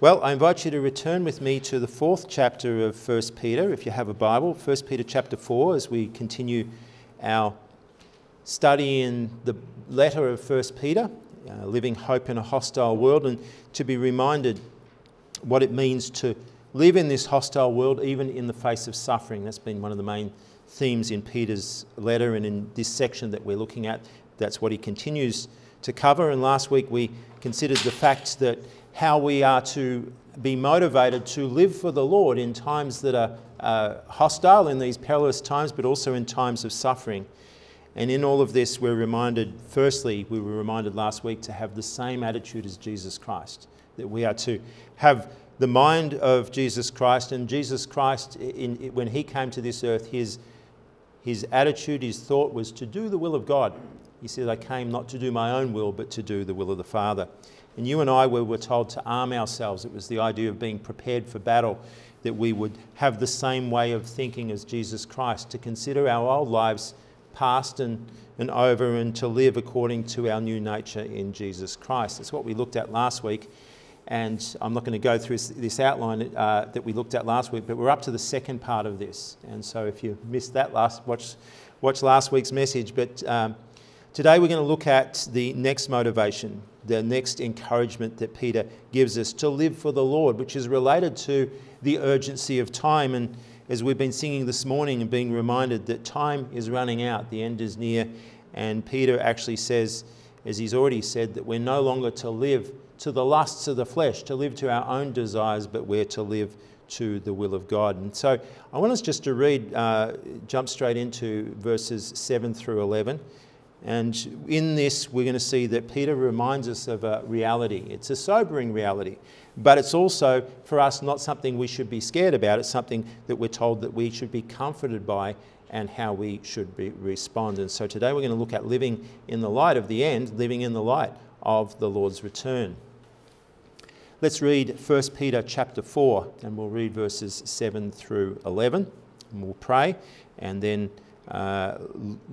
Well, I invite you to return with me to the fourth chapter of 1 Peter, if you have a Bible. 1 Peter chapter 4, as we continue our study in the letter of 1 Peter, uh, living hope in a hostile world, and to be reminded what it means to live in this hostile world, even in the face of suffering. That's been one of the main themes in Peter's letter and in this section that we're looking at. That's what he continues to cover. And last week we considered the fact that how we are to be motivated to live for the Lord in times that are uh, hostile, in these perilous times, but also in times of suffering. And in all of this, we're reminded, firstly, we were reminded last week to have the same attitude as Jesus Christ, that we are to have the mind of Jesus Christ. And Jesus Christ, in, in, when he came to this earth, his, his attitude, his thought was to do the will of God. He said, I came not to do my own will, but to do the will of the Father. And you and I were, were told to arm ourselves. It was the idea of being prepared for battle, that we would have the same way of thinking as Jesus Christ, to consider our old lives past and, and over, and to live according to our new nature in Jesus Christ. That's what we looked at last week. And I'm not going to go through this outline uh, that we looked at last week, but we're up to the second part of this. And so if you missed that last, watch, watch last week's message. But um, today we're going to look at the next motivation the next encouragement that Peter gives us to live for the Lord, which is related to the urgency of time. And as we've been singing this morning and being reminded that time is running out, the end is near. And Peter actually says, as he's already said, that we're no longer to live to the lusts of the flesh, to live to our own desires, but we're to live to the will of God. And so I want us just to read, uh, jump straight into verses 7 through 11. And in this, we're going to see that Peter reminds us of a reality. It's a sobering reality, but it's also for us not something we should be scared about. It's something that we're told that we should be comforted by and how we should be, respond. And so today we're going to look at living in the light of the end, living in the light of the Lord's return. Let's read 1 Peter chapter 4, and we'll read verses 7 through 11, and we'll pray, and then uh,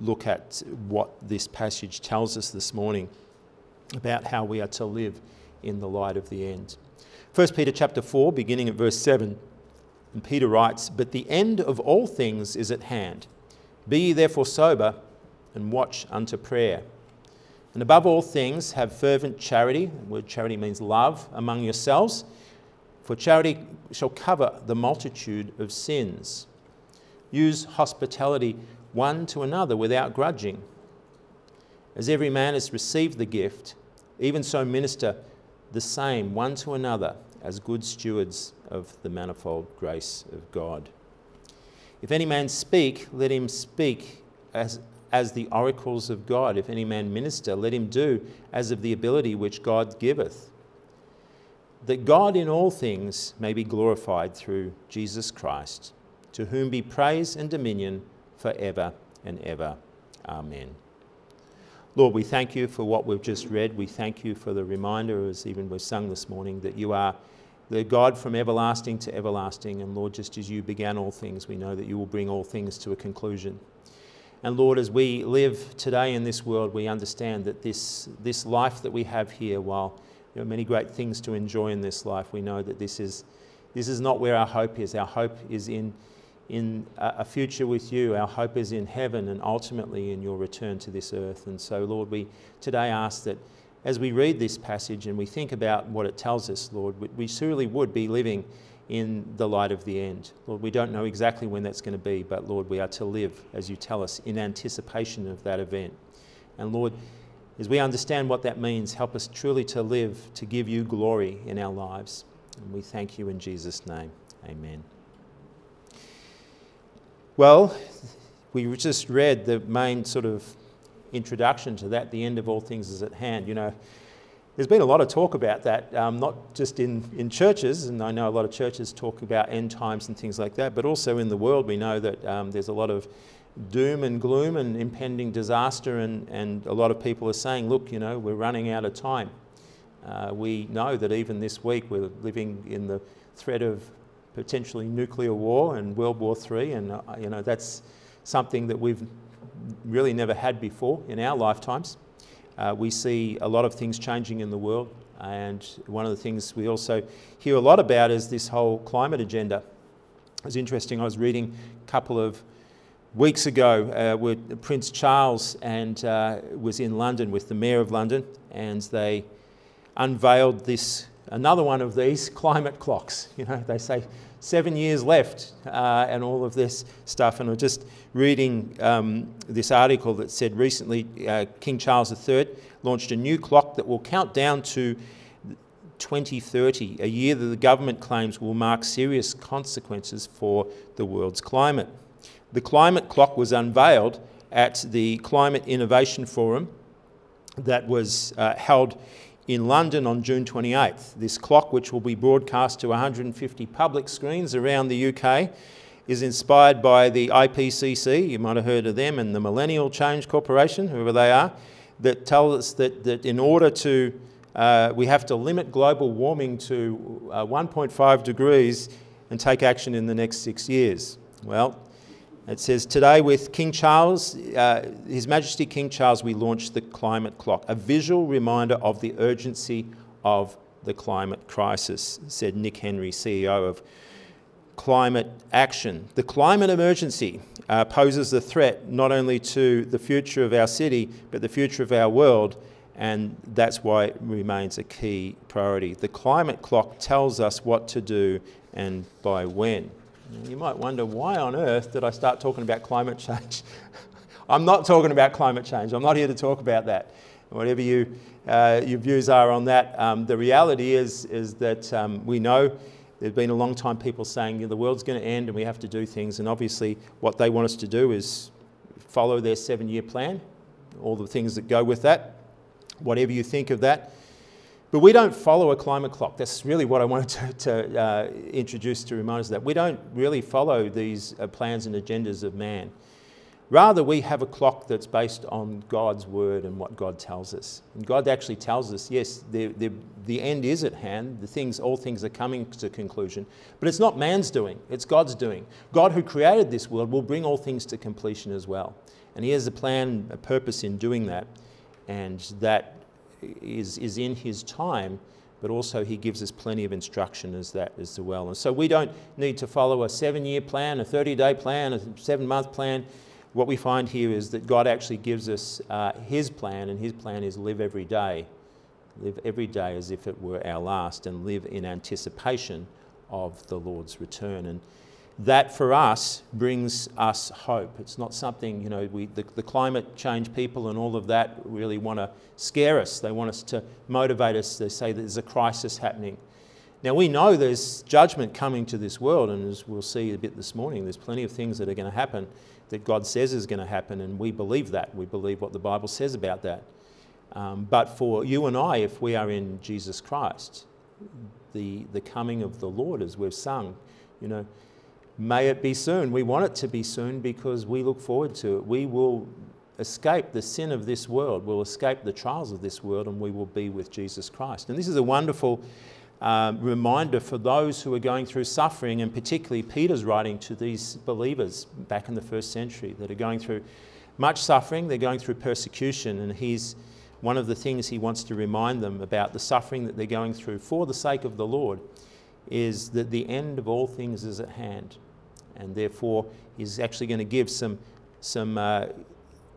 look at what this passage tells us this morning about how we are to live in the light of the end. 1 Peter chapter 4, beginning at verse 7, and Peter writes, But the end of all things is at hand. Be ye therefore sober and watch unto prayer. And above all things, have fervent charity. The word charity means love among yourselves, for charity shall cover the multitude of sins. Use hospitality one to another without grudging. As every man has received the gift, even so minister the same one to another as good stewards of the manifold grace of God. If any man speak, let him speak as, as the oracles of God. If any man minister, let him do as of the ability which God giveth. That God in all things may be glorified through Jesus Christ, to whom be praise and dominion forever and ever. Amen. Lord, we thank you for what we've just read. We thank you for the reminder, as even we've sung this morning, that you are the God from everlasting to everlasting. And Lord, just as you began all things, we know that you will bring all things to a conclusion. And Lord, as we live today in this world, we understand that this, this life that we have here, while there are many great things to enjoy in this life, we know that this is, this is not where our hope is. Our hope is in in a future with you. Our hope is in heaven and ultimately in your return to this earth. And so, Lord, we today ask that as we read this passage and we think about what it tells us, Lord, we surely would be living in the light of the end. Lord, we don't know exactly when that's going to be, but Lord, we are to live, as you tell us, in anticipation of that event. And Lord, as we understand what that means, help us truly to live to give you glory in our lives. And we thank you in Jesus' name. Amen. Well, we just read the main sort of introduction to that. The end of all things is at hand. You know, there's been a lot of talk about that, um, not just in, in churches, and I know a lot of churches talk about end times and things like that, but also in the world we know that um, there's a lot of doom and gloom and impending disaster, and, and a lot of people are saying, look, you know, we're running out of time. Uh, we know that even this week we're living in the threat of potentially nuclear war and World War III, and uh, you know that's something that we've really never had before in our lifetimes. Uh, we see a lot of things changing in the world. And one of the things we also hear a lot about is this whole climate agenda. It was interesting, I was reading a couple of weeks ago uh, where Prince Charles and uh, was in London with the Mayor of London, and they unveiled this another one of these climate clocks. You know, they say seven years left uh, and all of this stuff. And I'm just reading um, this article that said recently uh, King Charles III launched a new clock that will count down to 2030, a year that the government claims will mark serious consequences for the world's climate. The climate clock was unveiled at the Climate Innovation Forum that was uh, held in London on June 28th. This clock, which will be broadcast to 150 public screens around the UK, is inspired by the IPCC, you might have heard of them, and the Millennial Change Corporation, whoever they are, that tell us that, that in order to, uh, we have to limit global warming to uh, 1.5 degrees and take action in the next six years. Well, it says, Today with King Charles, uh, His Majesty King Charles, we launched the climate clock, a visual reminder of the urgency of the climate crisis, said Nick Henry, CEO of Climate Action. The climate emergency uh, poses a threat not only to the future of our city, but the future of our world, and that's why it remains a key priority. The climate clock tells us what to do and by when. You might wonder why on earth did I start talking about climate change? I'm not talking about climate change. I'm not here to talk about that. Whatever you, uh, your views are on that, um, the reality is, is that um, we know there's been a long time people saying the world's going to end and we have to do things. And obviously, what they want us to do is follow their seven year plan, all the things that go with that. Whatever you think of that, but we don't follow a climate clock. That's really what I wanted to, to uh, introduce to remind us that. We don't really follow these uh, plans and agendas of man. Rather, we have a clock that's based on God's word and what God tells us. And God actually tells us, yes, the, the, the end is at hand, the things, all things are coming to conclusion, but it's not man's doing, it's God's doing. God, who created this world, will bring all things to completion as well. And He has a plan, a purpose in doing that, and that is, is in his time, but also he gives us plenty of instruction as that as well. And so we don't need to follow a seven-year plan, a 30-day plan, a seven-month plan. What we find here is that God actually gives us uh, his plan, and his plan is live every day. Live every day as if it were our last, and live in anticipation of the Lord's return. And that for us brings us hope. It's not something, you know, we, the, the climate change people and all of that really want to scare us. They want us to motivate us. They say there's a crisis happening. Now, we know there's judgment coming to this world, and as we'll see a bit this morning, there's plenty of things that are going to happen that God says is going to happen, and we believe that. We believe what the Bible says about that. Um, but for you and I, if we are in Jesus Christ, the, the coming of the Lord, as we've sung, you know, May it be soon. We want it to be soon because we look forward to it. We will escape the sin of this world, we'll escape the trials of this world, and we will be with Jesus Christ. And this is a wonderful um, reminder for those who are going through suffering, and particularly Peter's writing to these believers back in the first century that are going through much suffering, they're going through persecution, and he's one of the things he wants to remind them about the suffering that they're going through for the sake of the Lord is that the end of all things is at hand and therefore he's actually going to give some, some uh,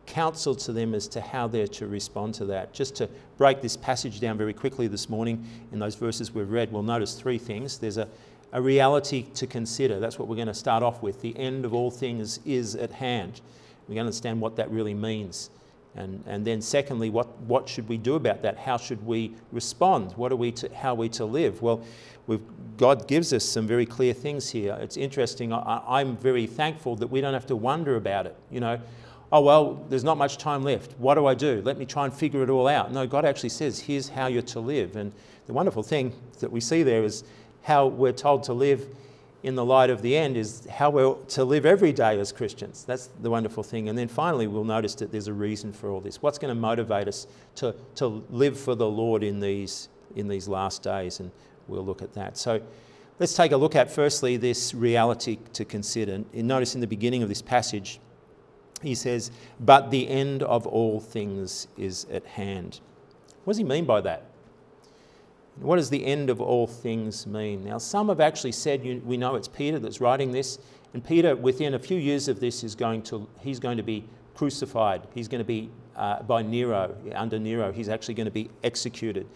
counsel to them as to how they're to respond to that. Just to break this passage down very quickly this morning, in those verses we've read, we'll notice three things. There's a, a reality to consider. That's what we're going to start off with. The end of all things is at hand. We understand what that really means. And, and then secondly, what, what should we do about that? How should we respond? What are we to, how are we to live? Well, God gives us some very clear things here. It's interesting. I, am very thankful that we don't have to wonder about it. You know, oh, well, there's not much time left. What do I do? Let me try and figure it all out. No, God actually says, here's how you're to live. And the wonderful thing that we see there is how we're told to live in the light of the end is how we're to live every day as Christians. That's the wonderful thing. And then finally, we'll notice that there's a reason for all this. What's going to motivate us to, to live for the Lord in these, in these last days? And we'll look at that. So let's take a look at, firstly, this reality to consider. And notice in the beginning of this passage, he says, But the end of all things is at hand. What does he mean by that? What does the end of all things mean? Now, some have actually said you, we know it's Peter that's writing this, and Peter, within a few years of this, is going to he's going to be crucified. He's going to be uh, by Nero under Nero. He's actually going to be executed,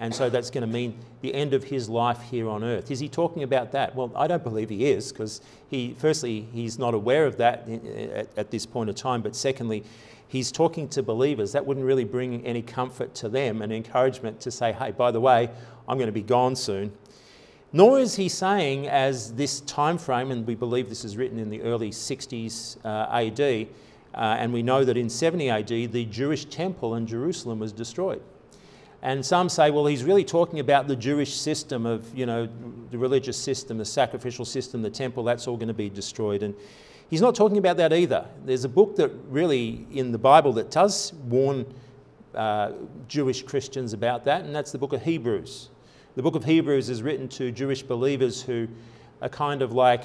and so that's going to mean the end of his life here on earth. Is he talking about that? Well, I don't believe he is, because he firstly he's not aware of that at, at this point of time, but secondly he's talking to believers, that wouldn't really bring any comfort to them and encouragement to say, hey, by the way, I'm going to be gone soon. Nor is he saying, as this time frame, and we believe this is written in the early 60s uh, AD, uh, and we know that in 70 AD, the Jewish temple in Jerusalem was destroyed. And some say, well, he's really talking about the Jewish system of, you know, the religious system, the sacrificial system, the temple, that's all going to be destroyed. And He's not talking about that either. There's a book that really in the Bible that does warn uh, Jewish Christians about that, and that's the book of Hebrews. The book of Hebrews is written to Jewish believers who are kind of like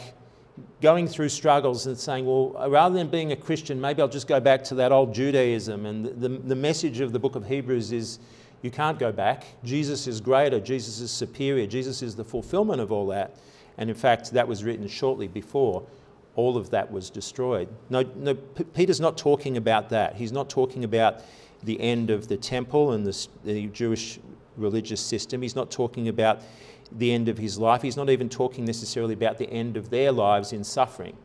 going through struggles and saying, well, rather than being a Christian, maybe I'll just go back to that old Judaism. And the, the, the message of the book of Hebrews is you can't go back. Jesus is greater, Jesus is superior, Jesus is the fulfillment of all that. And in fact, that was written shortly before all of that was destroyed. No, no, Peter's not talking about that. He's not talking about the end of the temple and the, the Jewish religious system. He's not talking about the end of his life. He's not even talking necessarily about the end of their lives in suffering.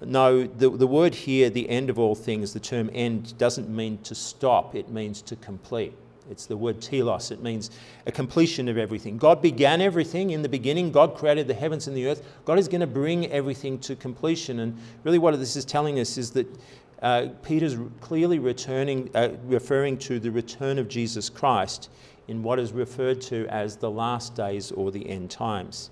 No, the, the word here, the end of all things, the term end, doesn't mean to stop, it means to complete. It's the word telos. It means a completion of everything. God began everything in the beginning. God created the heavens and the earth. God is going to bring everything to completion. And really, what this is telling us is that uh, Peter's clearly returning, uh, referring to the return of Jesus Christ in what is referred to as the last days or the end times.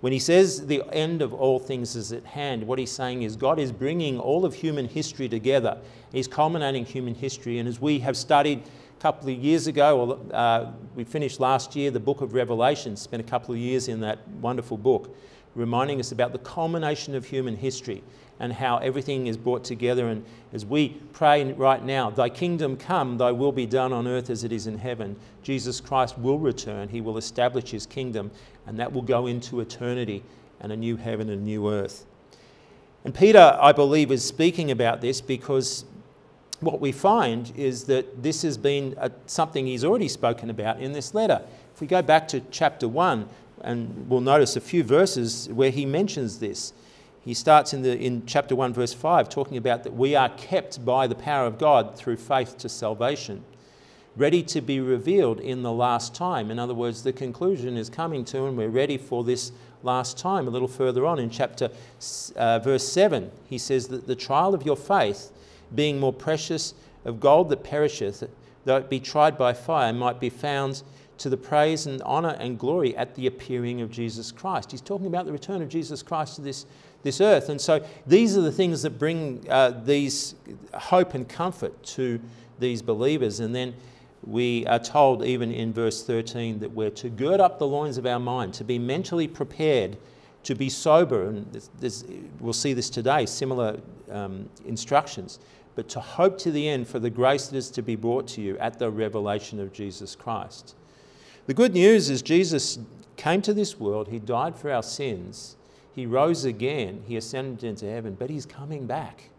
When he says the end of all things is at hand, what he's saying is God is bringing all of human history together. He's culminating human history. And as we have studied couple of years ago, uh, we finished last year the book of Revelation, spent a couple of years in that wonderful book, reminding us about the culmination of human history and how everything is brought together. And as we pray right now, Thy kingdom come, Thy will be done on earth as it is in heaven. Jesus Christ will return, He will establish His kingdom, and that will go into eternity and a new heaven and a new earth. And Peter, I believe, is speaking about this because what we find is that this has been a, something he's already spoken about in this letter. If we go back to chapter 1, and we'll notice a few verses where he mentions this. He starts in, the, in chapter 1, verse 5, talking about that we are kept by the power of God through faith to salvation, ready to be revealed in the last time. In other words, the conclusion is coming to, and we're ready for this last time. A little further on in chapter uh, verse 7, he says that the trial of your faith being more precious of gold that perisheth, though it be tried by fire, might be found to the praise and honour and glory at the appearing of Jesus Christ. He's talking about the return of Jesus Christ to this, this earth. And so these are the things that bring uh, these hope and comfort to these believers. And then we are told, even in verse 13, that we're to gird up the loins of our mind, to be mentally prepared, to be sober. And there's, there's, we'll see this today, similar um, instructions but to hope to the end for the grace that is to be brought to you at the revelation of Jesus Christ. The good news is Jesus came to this world, He died for our sins, He rose again, He ascended into heaven, but He's coming back.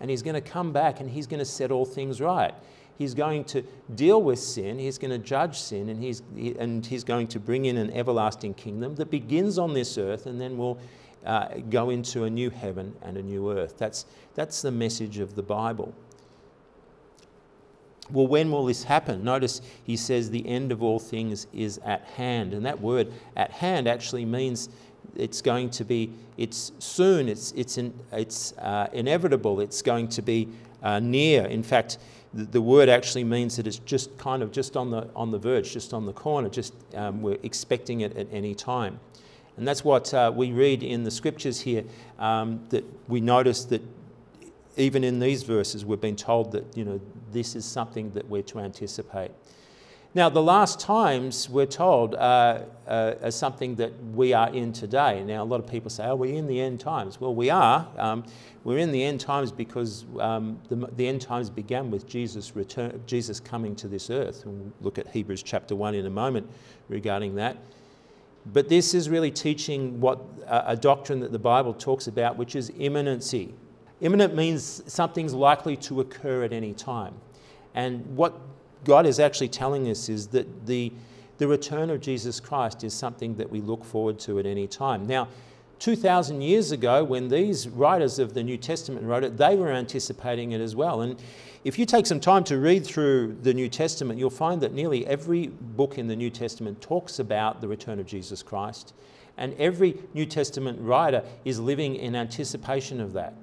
And He's going to come back and He's going to set all things right. He's going to deal with sin, He's going to judge sin, and He's, and he's going to bring in an everlasting kingdom that begins on this earth and then will uh, go into a new heaven and a new earth. That's, that's the message of the Bible. Well, when will this happen? Notice he says the end of all things is at hand. And that word at hand actually means it's going to be, it's soon, it's, it's, in, it's uh, inevitable, it's going to be uh, near. In fact, the, the, word actually means that it's just kind of just on the, on the verge, just on the corner, just um, we're expecting it at any time. And that's what uh, we read in the scriptures here, um, that we notice that even in these verses, we've been told that, you know, this is something that we're to anticipate. Now, the last times we're told uh, uh, are something that we are in today. Now, a lot of people say, "Oh, we're in the end times." Well, we are. Um, we're in the end times because um, the, the, end times began with Jesus return, Jesus coming to this earth. And we'll look at Hebrews chapter one in a moment regarding that. But this is really teaching what a doctrine that the Bible talks about, which is imminency. Imminent means something's likely to occur at any time. And what God is actually telling us is that the, the return of Jesus Christ is something that we look forward to at any time. Now, 2,000 years ago, when these writers of the New Testament wrote it, they were anticipating it as well. And if you take some time to read through the New Testament, you'll find that nearly every book in the New Testament talks about the return of Jesus Christ. And every New Testament writer is living in anticipation of that.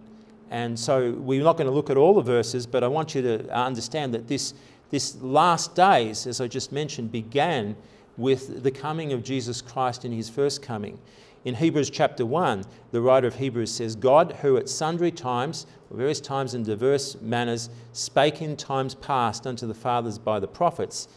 And so we're not going to look at all the verses, but I want you to understand that this this last days, as I just mentioned, began with the coming of Jesus Christ in his first coming. In Hebrews chapter 1, the writer of Hebrews says, God, who at sundry times, various times in diverse manners, spake in times past unto the fathers by the prophets,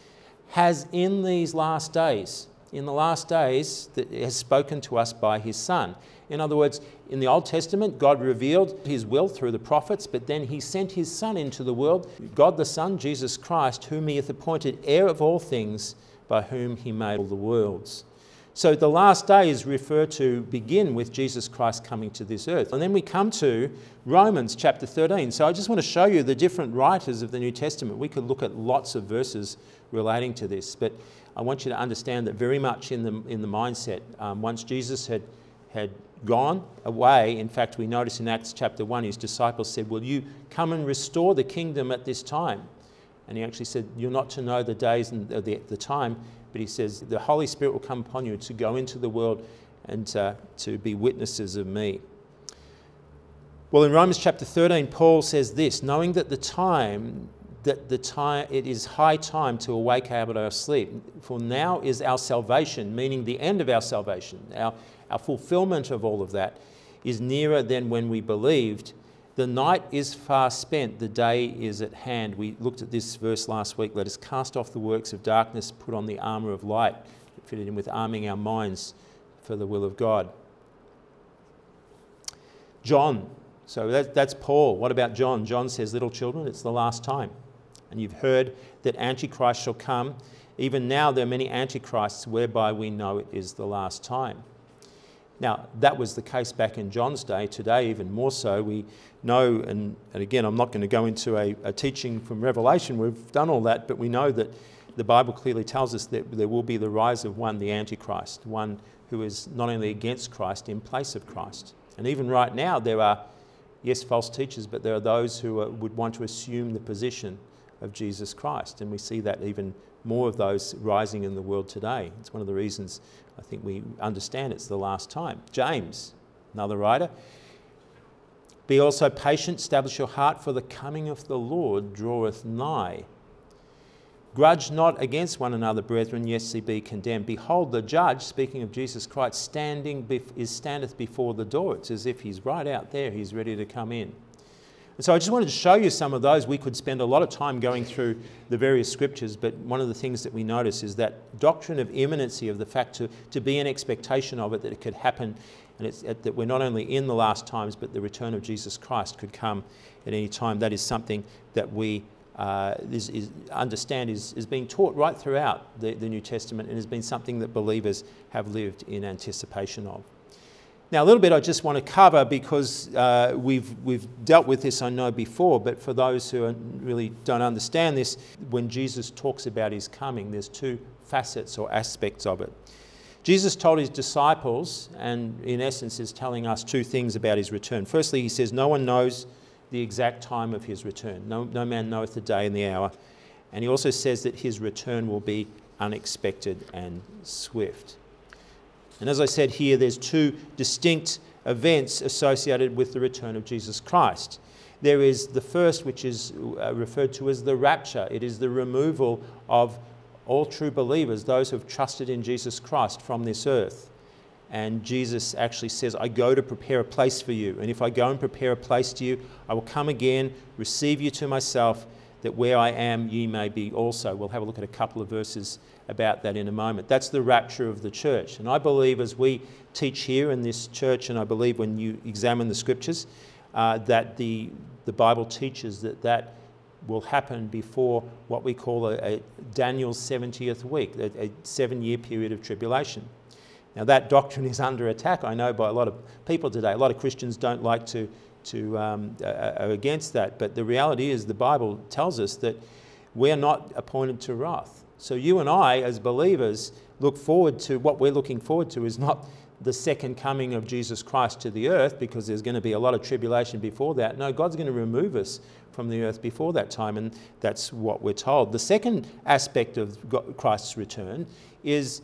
has in these last days, in the last days, that has spoken to us by his Son. In other words, in the Old Testament, God revealed his will through the prophets, but then he sent his Son into the world, God the Son, Jesus Christ, whom he hath appointed heir of all things, by whom he made all the worlds. So the last days refer to begin with Jesus Christ coming to this earth. And then we come to Romans chapter 13. So I just want to show you the different writers of the New Testament. We could look at lots of verses relating to this, but I want you to understand that very much in the, in the mindset, um, once Jesus had, had gone away. In fact, we notice in Acts chapter 1, his disciples said, Will you come and restore the kingdom at this time? And he actually said, You're not to know the days and the, the time, but he says, The Holy Spirit will come upon you to go into the world and uh, to be witnesses of me. Well, in Romans chapter 13, Paul says this knowing that the time that the time it is high time to awake out of our sleep for now is our salvation meaning the end of our salvation our our fulfillment of all of that is nearer than when we believed. The night is far spent, the day is at hand. We looked at this verse last week. Let us cast off the works of darkness, put on the armour of light, fitted in with arming our minds for the will of God. John, so that, that's Paul. What about John? John says, Little children, it's the last time. And you've heard that Antichrist shall come. Even now, there are many Antichrists whereby we know it is the last time. Now, that was the case back in John's day. Today, even more so, we know, and, and again, I'm not going to go into a, a, teaching from Revelation, we've done all that, but we know that the Bible clearly tells us that there will be the rise of one, the Antichrist, one who is not only against Christ, in place of Christ. And even right now, there are, yes, false teachers, but there are those who are, would want to assume the position of Jesus Christ. And we see that even more of those rising in the world today. It's one of the reasons I think we understand it's the last time. James, another writer. Be also patient, establish your heart, for the coming of the Lord draweth nigh. Grudge not against one another, brethren, lest ye be condemned. Behold, the judge, speaking of Jesus Christ, standing is standeth before the door. It's as if he's right out there, he's ready to come in. And so I just wanted to show you some of those. We could spend a lot of time going through the various scriptures, but one of the things that we notice is that doctrine of imminency, of the fact to, to be an expectation of it, that it could happen, and it's, that we're not only in the last times, but the return of Jesus Christ could come at any time. That is something that we uh, is, is, understand is, is being taught right throughout the, the New Testament and has been something that believers have lived in anticipation of. Now, a little bit I just want to cover because uh, we've, we've dealt with this, I know, before, but for those who really don't understand this, when Jesus talks about his coming, there's two facets or aspects of it. Jesus told his disciples, and in essence is telling us two things about his return. Firstly, he says, No one knows the exact time of his return. No, no man knoweth the day and the hour. And he also says that his return will be unexpected and swift. And as I said here, there's two distinct events associated with the return of Jesus Christ. There is the first, which is uh, referred to as the rapture. It is the removal of all true believers, those who have trusted in Jesus Christ from this earth. And Jesus actually says, I go to prepare a place for you. And if I go and prepare a place to you, I will come again, receive you to myself, that where I am, ye may be also. We'll have a look at a couple of verses about that in a moment. That's the rapture of the church. And I believe as we teach here in this church, and I believe when you examine the scriptures, uh, that the, the Bible teaches that that will happen before what we call a, a Daniel's 70th week, a, a seven year period of tribulation. Now, that doctrine is under attack, I know, by a lot of people today. A lot of Christians don't like to, to um, against that, but the reality is the Bible tells us that we're not appointed to wrath. So, you and I, as believers, look forward to what we're looking forward to is not the second coming of Jesus Christ to the earth because there's going to be a lot of tribulation before that. No, God's going to remove us from the earth before that time, and that's what we're told. The second aspect of Christ's return is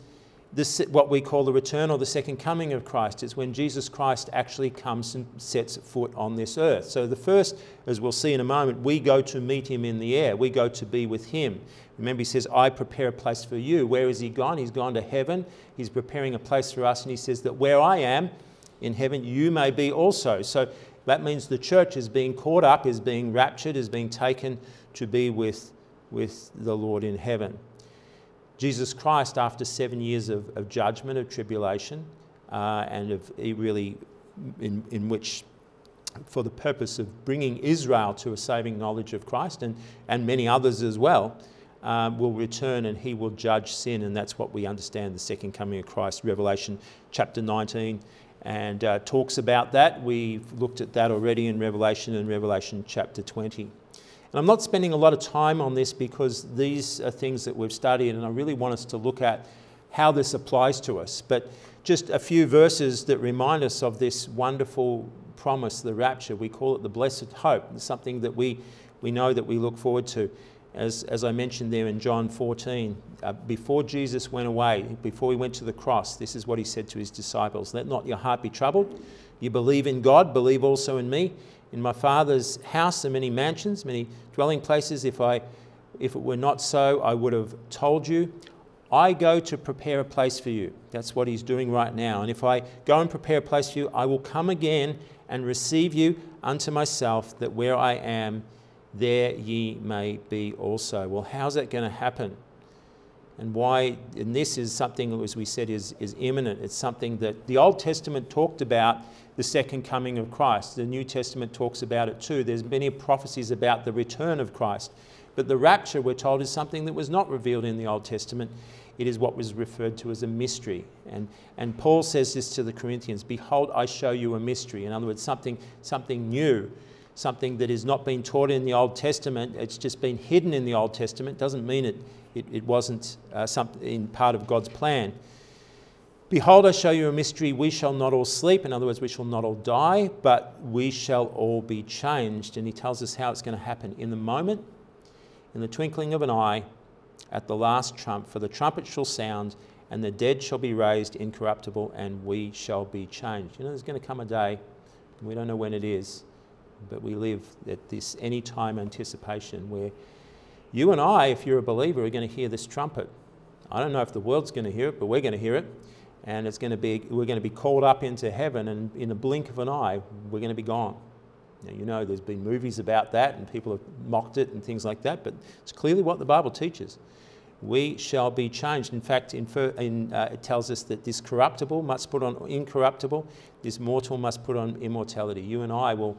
this, what we call the return or the second coming of Christ. is when Jesus Christ actually comes and sets foot on this earth. So, the first, as we'll see in a moment, we go to meet him in the air, we go to be with him. Remember, he says, I prepare a place for you. Where is he gone? He's gone to heaven. He's preparing a place for us, and he says that where I am in heaven, you may be also. So, that means the church is being caught up, is being raptured, is being taken to be with, with the Lord in heaven. Jesus Christ, after seven years of, of judgment, of tribulation, uh, and of really in, in which, for the purpose of bringing Israel to a saving knowledge of Christ and, and many others as well, uh, will return and he will judge sin. And that's what we understand the second coming of Christ. Revelation chapter 19 and uh, talks about that. We've looked at that already in Revelation and Revelation chapter 20. And I'm not spending a lot of time on this because these are things that we've studied, and I really want us to look at how this applies to us. But just a few verses that remind us of this wonderful promise, the rapture. We call it the blessed hope. It's something that we, we know that we look forward to. As, as I mentioned there in John 14, uh, before Jesus went away, before he went to the cross, this is what he said to his disciples Let not your heart be troubled. You believe in God, believe also in me. In my Father's house are many mansions, many dwelling places. If, I, if it were not so, I would have told you. I go to prepare a place for you. That's what he's doing right now. And if I go and prepare a place for you, I will come again and receive you unto myself, that where I am, there ye may be also. Well, how's that going to happen? And why? And this is something, as we said, is, is imminent. It's something that the Old Testament talked about the second coming of Christ. The New Testament talks about it too. There's many prophecies about the return of Christ. But the rapture, we're told, is something that was not revealed in the Old Testament. It is what was referred to as a mystery. And, and Paul says this to the Corinthians Behold, I show you a mystery. In other words, something, something new, something that has not been taught in the Old Testament. It's just been hidden in the Old Testament. Doesn't mean it, it, it wasn't uh, something part of God's plan. Behold, I show you a mystery. We shall not all sleep. In other words, we shall not all die, but we shall all be changed. And he tells us how it's going to happen in the moment, in the twinkling of an eye, at the last trump. For the trumpet shall sound, and the dead shall be raised incorruptible, and we shall be changed. You know, there's going to come a day, we don't know when it is, but we live at this any time anticipation where you and I, if you're a believer, are going to hear this trumpet. I don't know if the world's going to hear it, but we're going to hear it and it's going to be, we're going to be called up into heaven, and in a blink of an eye, we're going to be gone. Now, you know, there's been movies about that, and people have mocked it and things like that, but it's clearly what the Bible teaches. We shall be changed. In fact, in, uh, it tells us that this corruptible must put on incorruptible, this mortal must put on immortality. You and I will,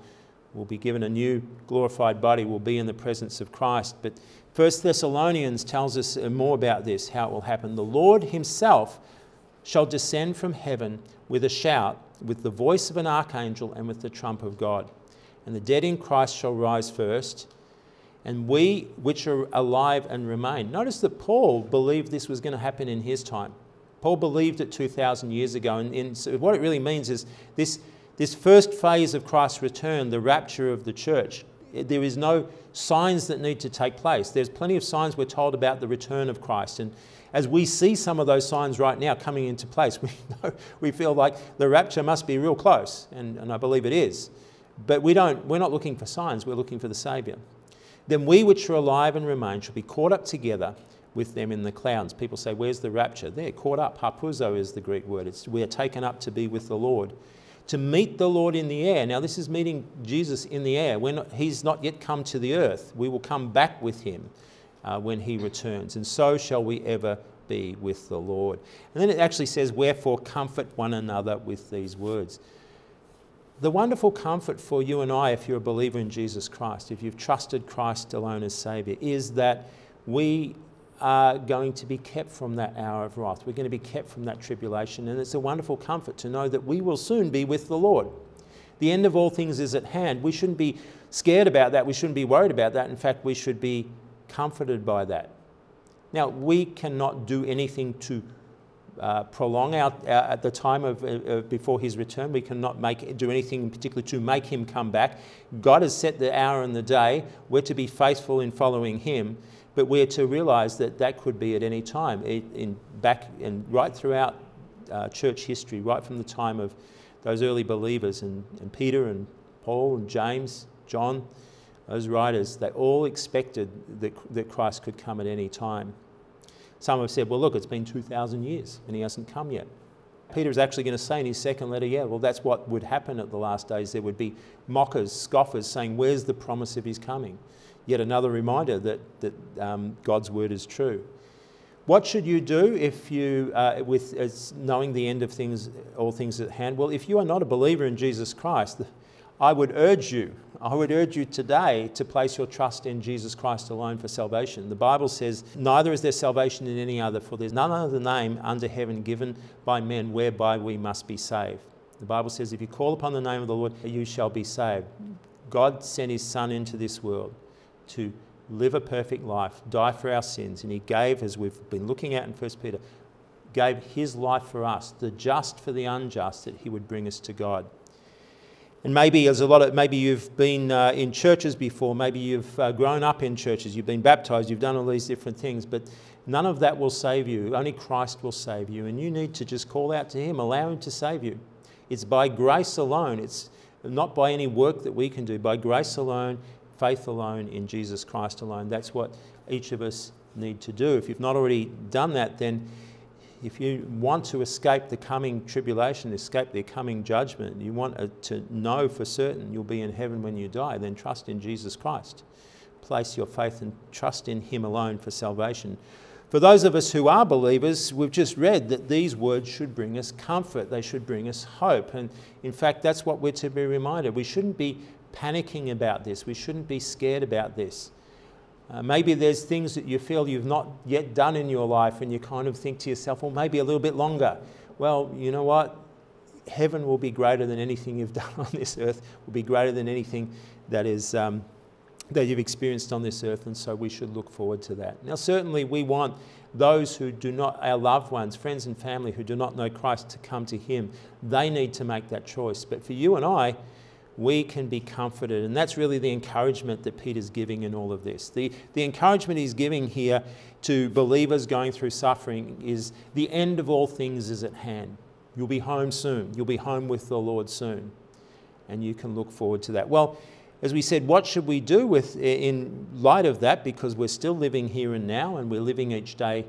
will be given a new glorified body, will be in the presence of Christ. But First Thessalonians tells us more about this, how it will happen. The Lord Himself shall descend from heaven with a shout, with the voice of an archangel, and with the trump of God. And the dead in Christ shall rise first, and we which are alive and remain. Notice that Paul believed this was going to happen in his time. Paul believed it 2,000 years ago. And, and so what it really means is this, this first phase of Christ's return, the rapture of the church, there is no signs that need to take place. There's plenty of signs we're told about the return of Christ. And as we see some of those signs right now coming into place, we, know, we feel like the rapture must be real close, and, and I believe it is. But we don't, we're not looking for signs, we're looking for the Saviour. Then we which are alive and remain shall be caught up together with them in the clouds. People say, Where's the rapture? They're caught up. Harpazo is the Greek word. It's, we are taken up to be with the Lord. To meet the Lord in the air. Now, this is meeting Jesus in the air. Not, he's not yet come to the earth. We will come back with him uh, when he returns. And so shall we ever be with the Lord. And then it actually says, Wherefore comfort one another with these words. The wonderful comfort for you and I, if you're a believer in Jesus Christ, if you've trusted Christ alone as Saviour, is that we are going to be kept from that hour of wrath. We're going to be kept from that tribulation. And it's a wonderful comfort to know that we will soon be with the Lord. The end of all things is at hand. We shouldn't be scared about that. We shouldn't be worried about that. In fact, we should be comforted by that. Now, we cannot do anything to uh, prolong our, at the time of uh, before his return. We cannot make, do anything in particular to make him come back. God has set the hour and the day. We're to be faithful in following him, but we're to realize that that could be at any time. In back and right throughout uh, church history, right from the time of those early believers and, and Peter and Paul and James, John, those writers, they all expected that, that Christ could come at any time. Some have said, well, look, it's been 2,000 years and he hasn't come yet. Peter is actually going to say in his second letter, yeah, well, that's what would happen at the last days. There would be mockers, scoffers saying, where's the promise of his coming? Yet another reminder that, that um, God's word is true. What should you do if you, uh, with knowing the end of things, all things at hand? Well, if you are not a believer in Jesus Christ, I would urge you, I would urge you today to place your trust in Jesus Christ alone for salvation. The Bible says, Neither is there salvation in any other, for there's none other name under heaven given by men whereby we must be saved. The Bible says, If you call upon the name of the Lord, you shall be saved. God sent his Son into this world to live a perfect life, die for our sins, and he gave, as we've been looking at in 1 Peter, gave his life for us, the just for the unjust, that he would bring us to God. And maybe there's a lot of maybe you've been uh, in churches before, maybe you've uh, grown up in churches, you've been baptized, you've done all these different things, but none of that will save you. Only Christ will save you, and you need to just call out to Him, allow Him to save you. It's by grace alone. It's not by any work that we can do. By grace alone, faith alone, in Jesus Christ alone. That's what each of us need to do. If you've not already done that, then if you want to escape the coming tribulation, escape the coming judgment, you want uh, to know for certain you'll be in heaven when you die, then trust in Jesus Christ. Place your faith and trust in Him alone for salvation. For those of us who are believers, we've just read that these words should bring us comfort, they should bring us hope. And in fact, that's what we're to be reminded. We shouldn't be panicking about this, we shouldn't be scared about this. Uh, maybe there's things that you feel you've not yet done in your life, and you kind of think to yourself, well, maybe a little bit longer. Well, you know what? Heaven will be greater than anything you've done on this earth, will be greater than anything that is. Um, that you've experienced on this earth, and so we should look forward to that. Now, certainly, we want those who do not, our loved ones, friends and family who do not know Christ, to come to Him. They need to make that choice. But for you and I, we can be comforted. And that's really the encouragement that Peter's giving in all of this. The, the encouragement he's giving here to believers going through suffering is the end of all things is at hand. You'll be home soon. You'll be home with the Lord soon. And you can look forward to that. Well, as we said, what should we do with in light of that? Because we're still living here and now, and we're living each day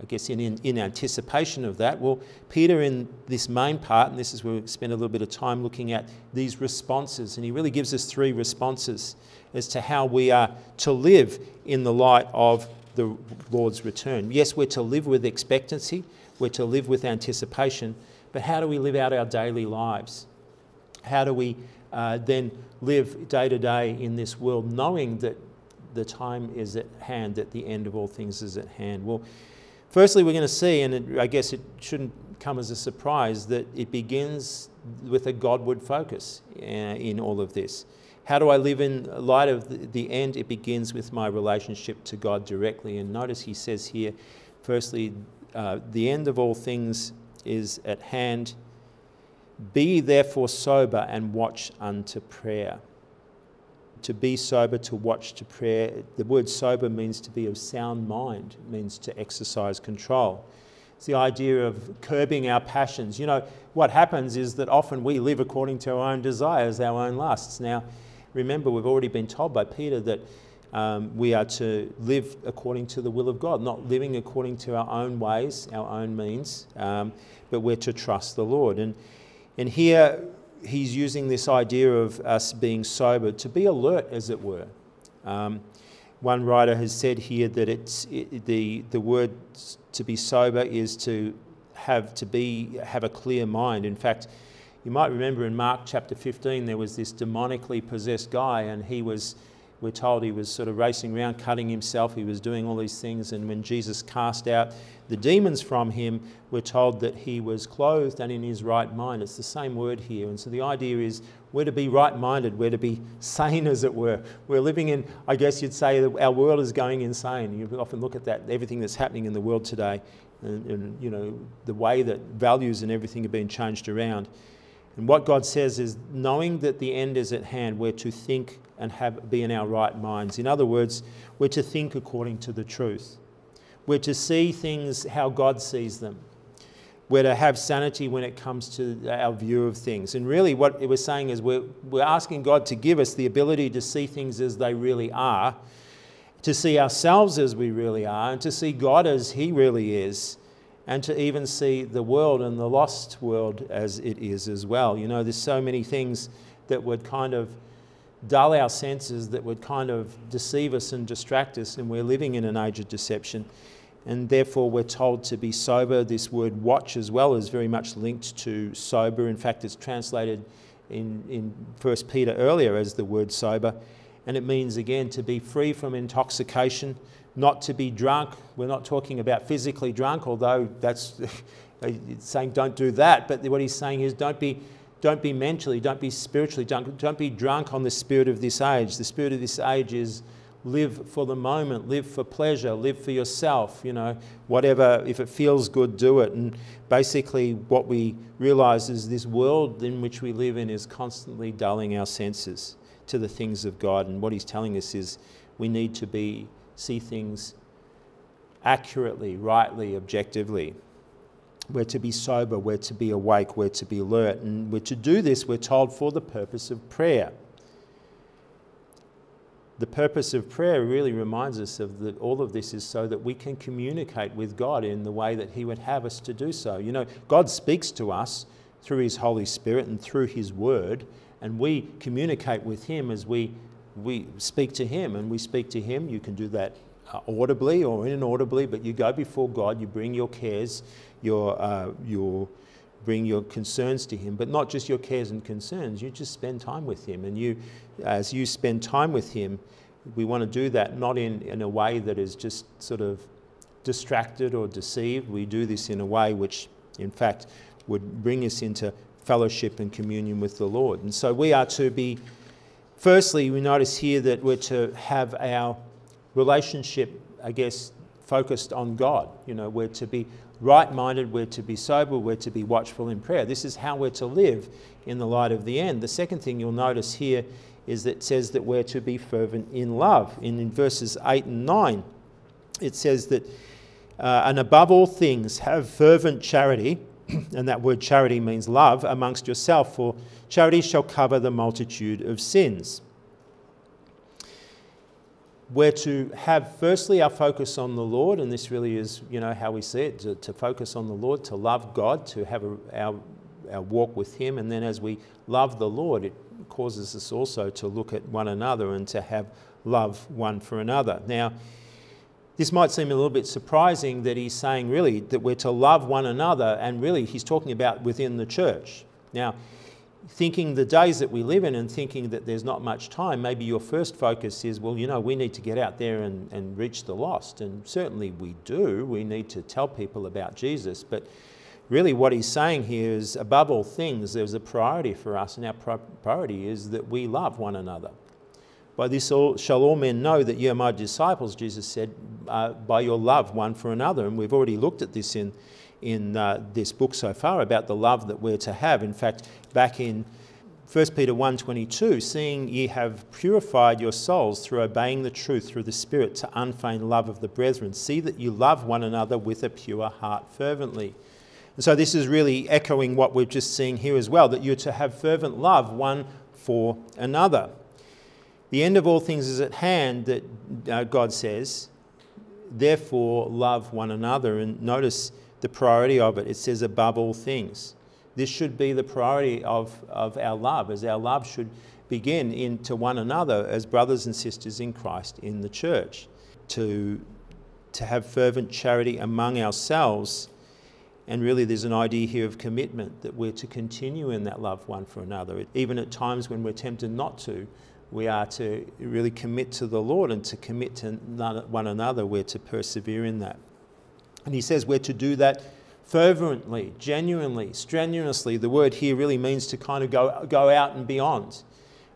I guess, in, in, in, anticipation of that. Well, Peter, in this main part, and this is where we spend a little bit of time looking at these responses, and he really gives us three responses as to how we are to live in the light of the Lord's return. Yes, we're to live with expectancy, we're to live with anticipation, but how do we live out our daily lives? How do we uh, then live day to day in this world knowing that the time is at hand, that the end of all things is at hand? Well, Firstly, we're going to see, and it, I guess it shouldn't come as a surprise, that it begins with a Godward focus uh, in all of this. How do I live in light of the, end? It begins with my relationship to God directly. And notice he says here, firstly, uh, the end of all things is at hand. Be therefore sober and watch unto prayer to be sober, to watch, to prayer. The word sober means to be of sound mind, it means to exercise control. It's the idea of curbing our passions. You know, what happens is that often we live according to our own desires, our own lusts. Now, remember, we've already been told by Peter that um, we are to live according to the will of God, not living according to our own ways, our own means, um, but we're to trust the Lord. And, and here, he's using this idea of us being sober to be alert, as it were. Um, one writer has said here that it's it, the the word to be sober is to have to be have a clear mind. In fact, you might remember in Mark chapter 15 there was this demonically possessed guy, and he was we're told he was sort of racing around, cutting himself. He was doing all these things. And when Jesus cast out the demons from him, we're told that he was clothed and in his right mind. It's the same word here. And so the idea is we're to be right minded, we're to be sane, as it were. We're living in, I guess you'd say, our world is going insane. You often look at that, everything that's happening in the world today, and, and you know, the way that values and everything have been changed around. And what God says is, knowing that the end is at hand, we're to think and have, be in our right minds. In other words, we're to think according to the truth. We're to see things how God sees them. We're to have sanity when it comes to our view of things. And really, what it was saying is we're, we're asking God to give us the ability to see things as they really are, to see ourselves as we really are, and to see God as He really is, and to even see the world and the lost world as it is as well. You know, there's so many things that would kind of dull our senses that would kind of deceive us and distract us, and we're living in an age of deception. And therefore, we're told to be sober. This word watch as well is very much linked to sober. In fact, it's translated in, in 1 Peter earlier as the word sober. And it means, again, to be free from intoxication, not to be drunk. We're not talking about physically drunk, although that's uh, saying don't do that. But what he's saying is don't be don't be mentally, don't be spiritually, don't, don't be drunk on the spirit of this age. The spirit of this age is live for the moment, live for pleasure, live for yourself, you know, whatever, if it feels good, do it. And basically, what we realize is this world in which we live in is constantly dulling our senses to the things of God. And what he's telling us is we need to be, see things accurately, rightly, objectively. We're to be sober, we're to be awake, we're to be alert. And we're to do this, we're told, for the purpose of prayer. The purpose of prayer really reminds us of that all of this is so that we can communicate with God in the way that He would have us to do so. You know, God speaks to us through His Holy Spirit and through His Word, and we communicate with Him as we, we speak to Him, and we speak to Him. You can do that uh, audibly or inaudibly, but you go before God, you bring your cares, your, uh, your, bring your concerns to Him, but not just your cares and concerns. You just spend time with Him. And you, as you spend time with Him, we want to do that not in, in a way that is just sort of distracted or deceived. We do this in a way which, in fact, would bring us into fellowship and communion with the Lord. And so we are to be, firstly, we notice here that we're to have our relationship, I guess, focused on God. You know, we're to be right minded, we're to be sober, we're to be watchful in prayer. This is how we're to live in the light of the end. The second thing you'll notice here is that it says that we're to be fervent in love. In, in verses 8 and 9, it says that, uh, and above all things, have fervent charity, and that word charity means love, amongst yourself, for charity shall cover the multitude of sins we're to have firstly our focus on the Lord, and this really is, you know, how we see it to, to focus on the Lord, to love God, to have a, our, our walk with Him, and then as we love the Lord, it causes us also to look at one another and to have love one for another. Now, this might seem a little bit surprising that he's saying really that we're to love one another, and really he's talking about within the church. Now, thinking the days that we live in and thinking that there's not much time, maybe your first focus is, well, you know, we need to get out there and, and reach the lost. And certainly we do. We need to tell people about Jesus. But really, what he's saying here is, above all things, there's a priority for us, and our priority is that we love one another. By this all, shall all men know that you are my disciples, Jesus said, uh, by your love one for another. And we've already looked at this in in uh, this book so far about the love that we're to have. In fact, back in 1 Peter 1:22, seeing ye have purified your souls through obeying the truth through the Spirit to unfeigned love of the brethren, see that you love one another with a pure heart fervently. And so this is really echoing what we've just seen here as well, that you're to have fervent love one for another. The end of all things is at hand, that uh, God says, therefore love one another. And notice the priority of it. It says above all things. this should be the priority of, of our love, as our love should begin into one another as brothers and sisters in Christ in the church. To, to have fervent charity among ourselves. And really, there's an idea here of commitment that we're to continue in that love one for another. Even at times when we're tempted not to, we are to really commit to the Lord and to commit to one another. We're to persevere in that. And he says we're to do that fervently, genuinely, strenuously. The word here really means to kind of go, go out and beyond.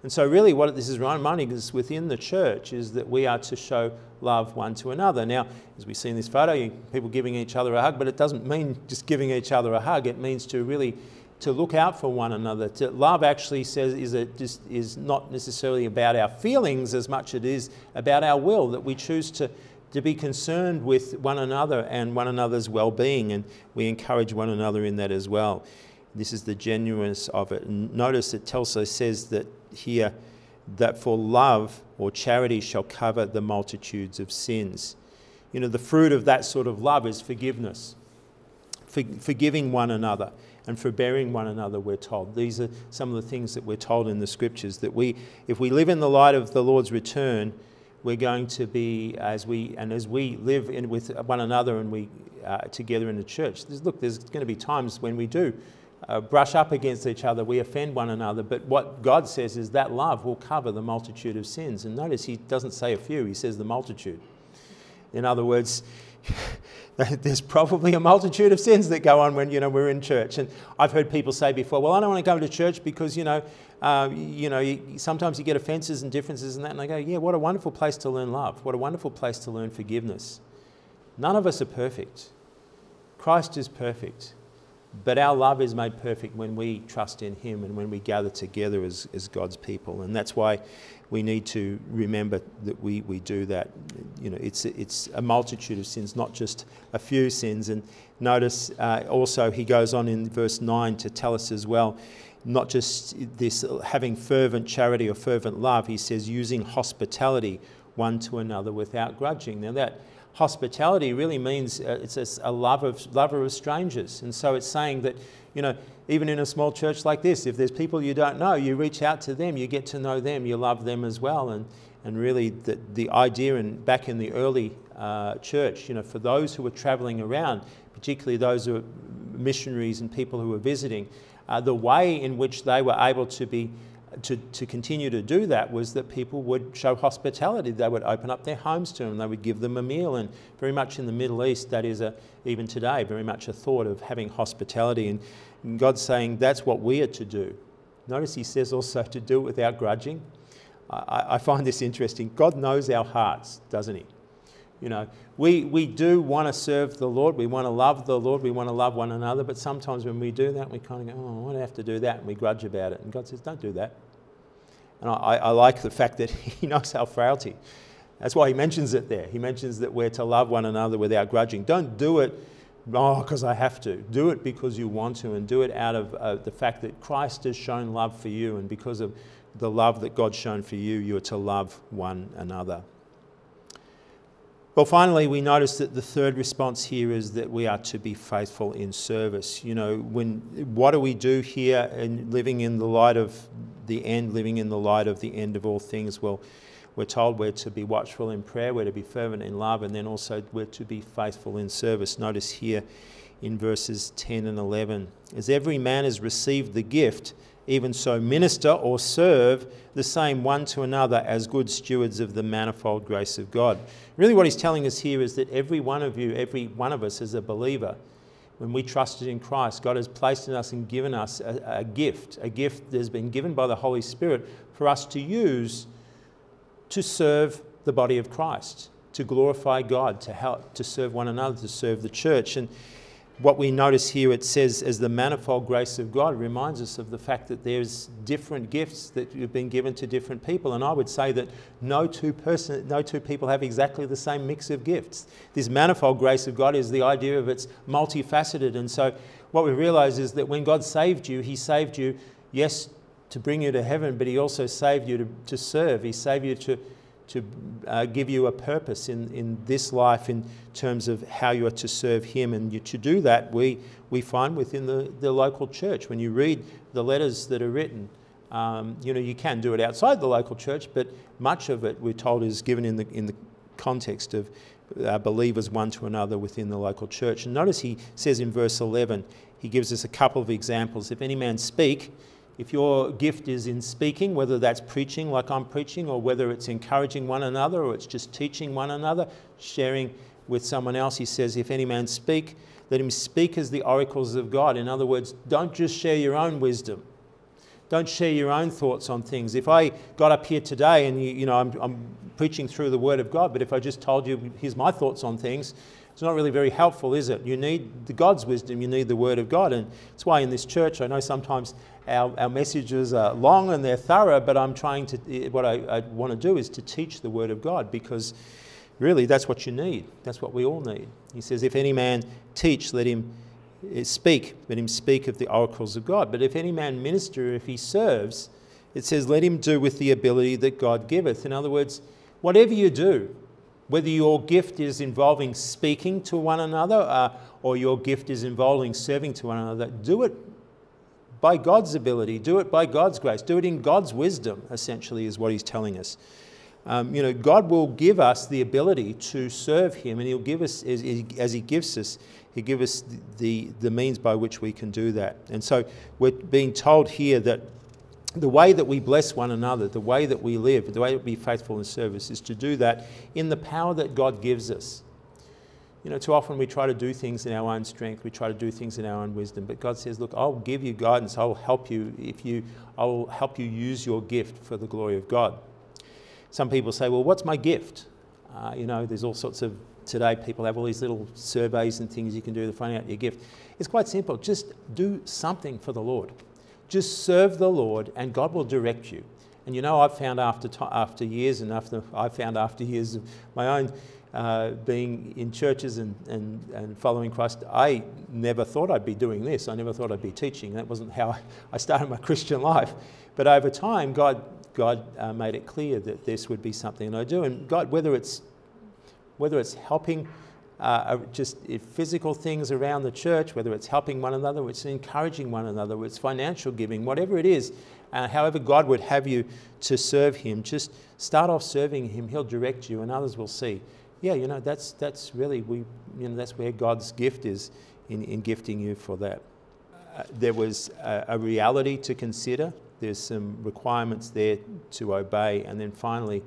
And so, really, what this is reminding us within the church is that we are to show love one to another. Now, as we see in this photo, people giving each other a hug, but it doesn't mean just giving each other a hug. It means to really to look out for one another. To, love actually says is, a, just, is not necessarily about our feelings as much as it is about our will, that we choose to, to be concerned with one another and one another's well-being, and we encourage one another in that as well. This is the genuineness of it. And notice it also says that here that for love or charity shall cover the multitudes of sins. You know, the fruit of that sort of love is forgiveness, for, forgiving one another and forbearing one another, we're told. These are some of the things that we're told in the scriptures that we, if we live in the light of the Lord's return, we're going to be, as we, and as we live in, with one another and we uh, together in the church, there's, look, there's going to be times when we do uh, brush up against each other, we offend one another. But what God says is that love will cover the multitude of sins. And notice he doesn't say a few, he says the multitude. In other words, there's probably a multitude of sins that go on when you know we're in church. And I've heard people say before, "Well, I don't want to go to church because you know, uh, you know, sometimes you get offences and differences and that." And I go, "Yeah, what a wonderful place to learn love. What a wonderful place to learn forgiveness. None of us are perfect. Christ is perfect. But our love is made perfect when we trust in Him and when we gather together as, as God's people. And that's why we need to remember that we, we do that. You know, it's, it's a multitude of sins, not just a few sins. And notice uh, also he goes on in verse 9 to tell us as well, not just this having fervent charity or fervent love, he says using hospitality one to another without grudging. Now that hospitality really means uh, it's a, love of, lover of strangers. And so it's saying that, you know, even in a small church like this, if there's people you don't know, you reach out to them, you get to know them, you love them as well. And, and really, the, the idea in, back in the early uh, church, you know, for those who were traveling around, particularly those who were missionaries and people who were visiting, uh, the way in which they were able to be to, to continue to do that was that people would show hospitality. They would open up their homes to them, they would give them a meal. And very much in the Middle East, that is a, even today, very much a thought of having hospitality. And, God's saying that's what we are to do. Notice He says also to do it without grudging. I, I find this interesting. God knows our hearts, doesn't He? You know, we, we do want to serve the Lord. We want to love the Lord. We want to love one another. But sometimes when we do that, we kind of go, oh, I have to do that? And we grudge about it. And God says, don't do that. And I, I like the fact that He knows our frailty. That's why He mentions it there. He mentions that we're to love one another without grudging. Don't do it, oh, because I have to. Do it because you want to, and do it out of uh, the fact that Christ has shown love for you. And because of the love that God's shown for you, you are to love one another. Well, finally, we notice that the third response here is that we are to be faithful in service. You know, when what do we do here in living in the light of the end, living in the light of the end of all things? Well, we're told we're to be watchful in prayer, we're to be fervent in love, and then also we're to be faithful in service. Notice here in verses 10 and 11 as every man has received the gift, even so minister or serve the same one to another as good stewards of the manifold grace of God. Really, what he's telling us here is that every one of you, every one of us as a believer, when we trusted in Christ, God has placed in us and given us a, a gift, a gift that has been given by the Holy Spirit for us to use to serve the body of Christ, to glorify God, to help, to serve one another, to serve the church. And what we notice here, it says, as the manifold grace of God reminds us of the fact that there's different gifts that have been given to different people. And I would say that no two, person, no two people have exactly the same mix of gifts. This manifold grace of God is the idea of it's multifaceted. And so what we realize is that when God saved you, He saved you, yes, to bring you to heaven, but He also saved you to, to serve. He saved you to to uh, give you a purpose in, in this life in terms of how you are to serve Him. And you, to do that, we, we find within the, the local church. When you read the letters that are written, um, you know, you can do it outside the local church, but much of it, we're told, is given in the, in the context of uh, believers one to another within the local church. And notice he says in verse 11, he gives us a couple of examples. If any man speak, if your gift is in speaking, whether that's preaching like I'm preaching, or whether it's encouraging one another, or it's just teaching one another, sharing with someone else, he says, If any man speak, let him speak as the oracles of God. In other words, don't just share your own wisdom. Don't share your own thoughts on things. If I got up here today and you, you know I'm, I'm preaching through the Word of God, but if I just told you, here's my thoughts on things, it's not really very helpful, is it? You need the God's wisdom, you need the Word of God. And that's why in this church, I know sometimes our, our messages are long and they're thorough, but I'm trying to, what I, I want to do is to teach the Word of God because really that's what you need. That's what we all need. He says, if any man teach, let him speak, let him speak of the oracles of God. But if any man minister, if he serves, it says, let him do with the ability that God giveth. In other words, whatever you do, whether your gift is involving speaking to one another uh, or your gift is involving serving to one another, do it by God's ability, do it by God's grace, do it in God's wisdom, essentially, is what he's telling us. Um, you know, God will give us the ability to serve Him, and He'll give us, as, as He gives us, He gives us the, the means by which we can do that. And so we're being told here that the way that we bless one another, the way that we live, the way that we be faithful in service is to do that in the power that God gives us. You know, too often we try to do things in our own strength, we try to do things in our own wisdom, but God says, Look, I'll give you guidance, I'll help you if you, I'll help you use your gift for the glory of God. Some people say, well, what's my gift? Uh, you know, there's all sorts of, today people have all these little surveys and things you can do to find out your gift. It's quite simple. Just do something for the Lord. Just serve the Lord and God will direct you. And you know, I've found after, after years and after I've found after years of my own uh, being in churches and, and, and following Christ, I never thought I'd be doing this. I never thought I'd be teaching. That wasn't how I started my Christian life. But over time, God God uh, made it clear that this would be something I do. And God, whether it's, whether it's helping uh, just physical things around the church, whether it's helping one another, it's encouraging one another, it's financial giving, whatever it is, uh, however God would have you to serve Him, just start off serving Him. He'll direct you, and others will see. Yeah, you know that's that's really we you know that's where God's gift is in, in gifting you for that. Uh, there was a, a reality to consider there's some requirements there to obey. And then finally,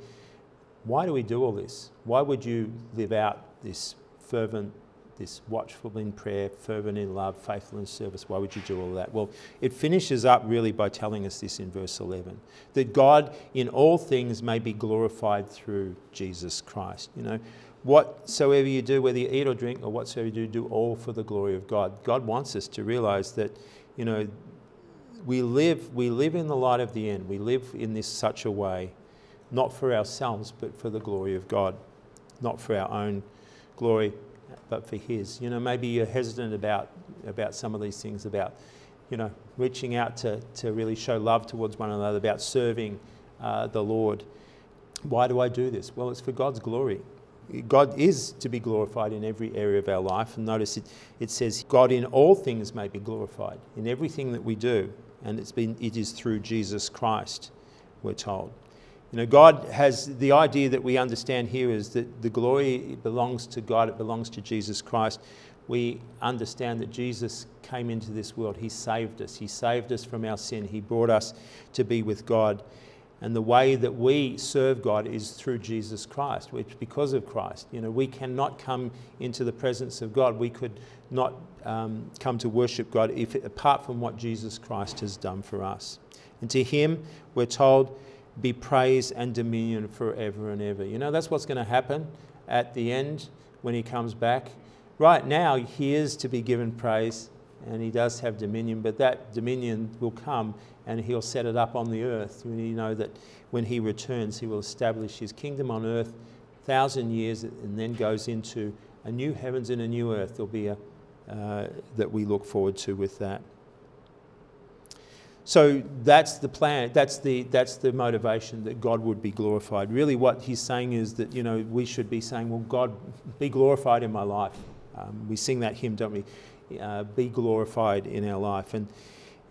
why do we do all this? Why would you live out this fervent, this watchful in prayer, fervent in love, faithful in service? Why would you do all that? Well, it finishes up really by telling us this in verse 11 that God in all things may be glorified through Jesus Christ. You know, whatsoever you do, whether you eat or drink or whatsoever you do, do all for the glory of God. God wants us to realize that, you know, we live, we live in the light of the end. We live in this such a way, not for ourselves, but for the glory of God, not for our own glory, but for His. You know, maybe you're hesitant about, about some of these things, about, you know, reaching out to, to really show love towards one another, about serving uh, the Lord. Why do I do this? Well, it's for God's glory. God is to be glorified in every area of our life. And notice it, it says, God in all things may be glorified, in everything that we do and it's been, it is through Jesus Christ, we're told. You know, God has the idea that we understand here is that the glory belongs to God, it belongs to Jesus Christ. We understand that Jesus came into this world, He saved us, He saved us from our sin, He brought us to be with God. And the way that we serve God is through Jesus Christ, which because of Christ, you know, we cannot come into the presence of God. We could not um, come to worship God if, apart from what Jesus Christ has done for us. And to Him, we're told, be praise and dominion forever and ever. You know, that's what's going to happen at the end when He comes back. Right now, He is to be given praise and He does have dominion, but that dominion will come and he'll set it up on the earth. We know that when he returns, he will establish his kingdom on earth, thousand years, and then goes into a new heavens and a new earth. There'll be a uh, that we look forward to with that. So that's the plan. That's the, that's the motivation that God would be glorified. Really, what he's saying is that, you know, we should be saying, well, God, be glorified in my life. Um, we sing that hymn, don't we? Uh, be glorified in our life. And,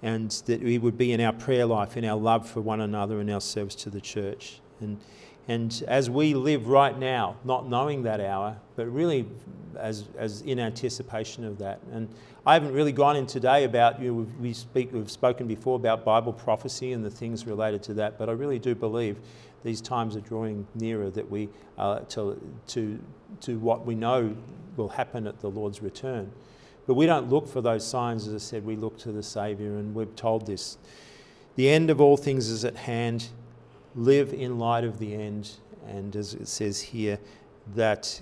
and that we would be in our prayer life, in our love for one another, in our service to the church. And, and as we live right now, not knowing that hour, but really as, as in anticipation of that. And I haven't really gone in today about, you know, we've, we speak, we've spoken before about Bible prophecy and the things related to that, but I really do believe these times are drawing nearer that we, uh, to, to, to what we know will happen at the Lord's return. But we don't look for those signs, as I said, we look to the Saviour, and we're told this. The end of all things is at hand. Live in light of the end. And as it says here, that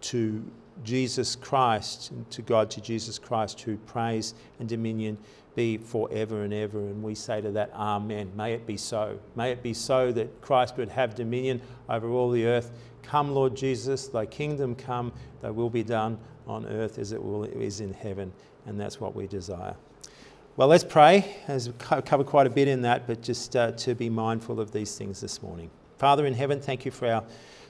to Jesus Christ, and to God, to Jesus Christ, who praise and dominion be forever and ever. And we say to that, Amen. May it be so. May it be so that Christ would have dominion over all the earth. Come, Lord Jesus, thy kingdom come, thy will be done on earth as it will, is in heaven. And that's what we desire. Well, let's pray. As we covered quite a bit in that, but just uh, to be mindful of these things this morning. Father in heaven, thank you for our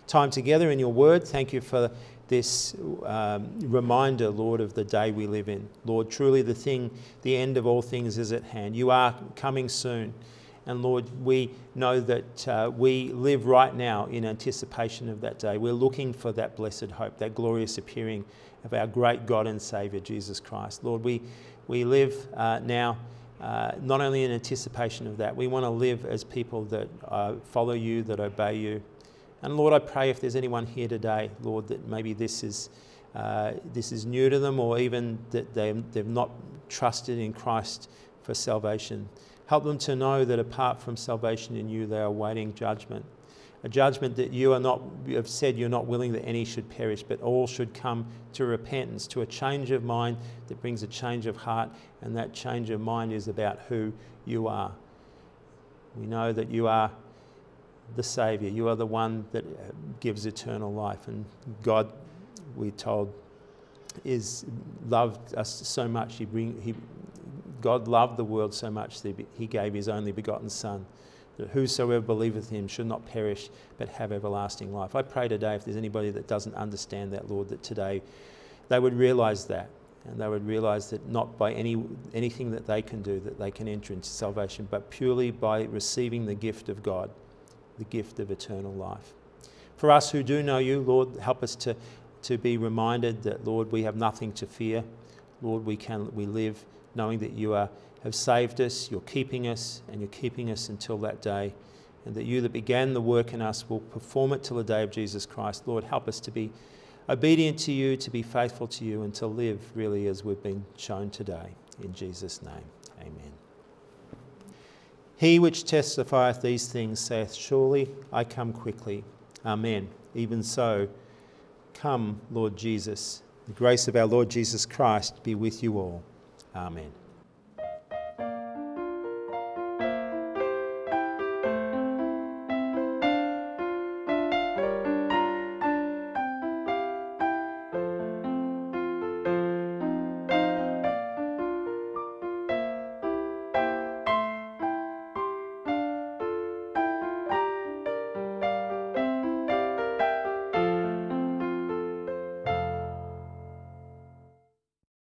time together in your word. Thank you for this um, reminder, Lord, of the day we live in. Lord, truly the thing, the end of all things is at hand. You are coming soon. And Lord, we know that uh, we live right now in anticipation of that day. We're looking for that blessed hope, that glorious appearing of our great God and Saviour, Jesus Christ. Lord, we, we live uh, now uh, not only in anticipation of that, we want to live as people that uh, follow you, that obey you, and Lord, I pray if there's anyone here today, Lord, that maybe this is, uh, this is new to them or even that they, they've not trusted in Christ for salvation. Help them to know that apart from salvation in you, they are awaiting judgment. A judgment that you are not, you have said you're not willing that any should perish, but all should come to repentance, to a change of mind that brings a change of heart, and that change of mind is about who you are. We know that you are the Saviour. You are the one that gives eternal life. And God, we're told, is loved us so much. He bring, he, God loved the world so much that He gave His only begotten Son, that whosoever believeth Him should not perish but have everlasting life. I pray today, if there's anybody that doesn't understand that, Lord, that today they would realize that. And they would realize that not by any, anything that they can do that they can enter into salvation, but purely by receiving the gift of God the gift of eternal life. For us who do know you, Lord, help us to, to be reminded that, Lord, we have nothing to fear. Lord, we, can, we live knowing that you are, have saved us, you're keeping us, and you're keeping us until that day. And that you that began the work in us will perform it till the day of Jesus Christ. Lord, help us to be obedient to you, to be faithful to you, and to live really as we've been shown today. In Jesus' name, amen. He which testifieth these things saith, Surely I come quickly. Amen. Even so, come, Lord Jesus. The grace of our Lord Jesus Christ be with you all. Amen.